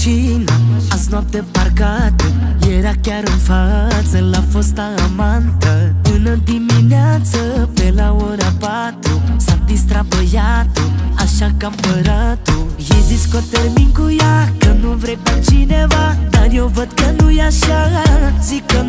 văzut mașina Azi noapte parcată Era chiar în față La fosta amantă. Până dimineață Pe la ora patru S-a distrat băiatul Așa că am părat-o E zis că termin cu ea Că nu vrei pe cineva Dar eu văd că nu e așa. Zic că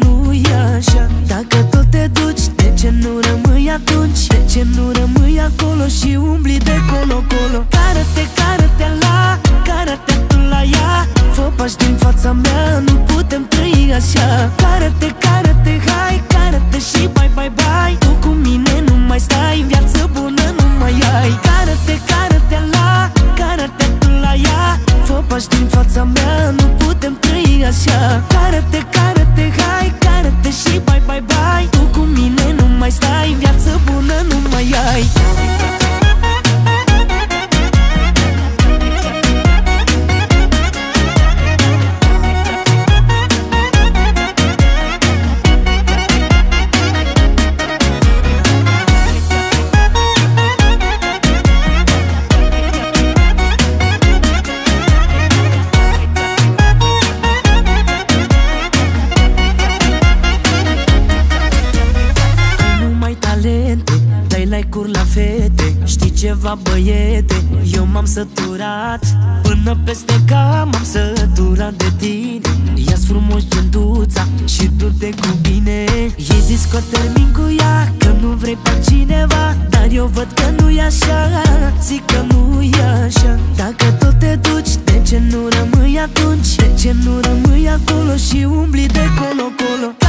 așa. Care-te, care-te, hai Care-te și bye, bye, bye. Tu cu mine nu mai stai Viață bună nu mai ai. Care-te, care-te la Care-te tu la ea. Fă pași din fața mea Nu putem trăi așa. Care-te, care-te, hai Care-te și bye, bye, bye. Tu cu mine nu mai stai Viață bună nu mai ai like-uri la fete Știi ceva băiete, eu m-am săturat Până peste cam m-am săturat de tine. Ia-ți frumos genduța și du-te cu bine. Ei zis că termin cu ea, că nu vrei pe cineva Dar eu văd că nu e așa, zic că nu e așa. Dacă tot te duci, de ce nu rămâi atunci? De ce nu rămâi acolo și umbli de colo-colo?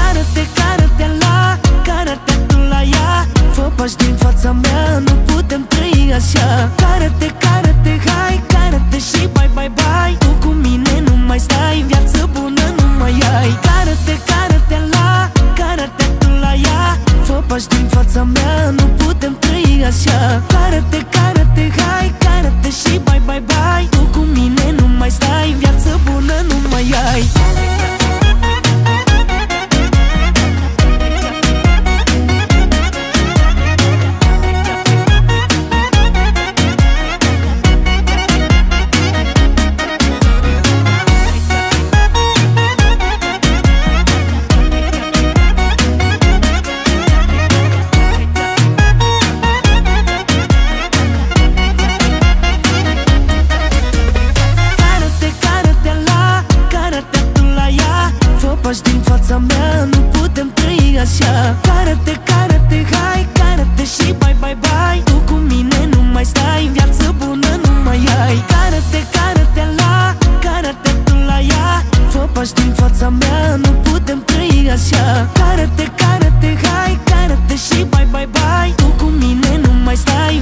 Pași din fața mea, nu putem trăi așa. Care-te, care-te, hai, care-te și bye, bye, bye. Tu cu mine nu mai stai, viață bună nu mai ai fața mea Nu putem trăi așa. Care-te, care-te, hai, care-te și bye, bye, bye. Tu cu mine nu mai stai, viață bună nu mai ai. Care-te, care-te la, care-te tu la ea. Fă pași din fața mea, nu putem trăi așa. Care-te, care-te, hai, care-te și bye, bye, bye. Tu cu mine nu mai stai,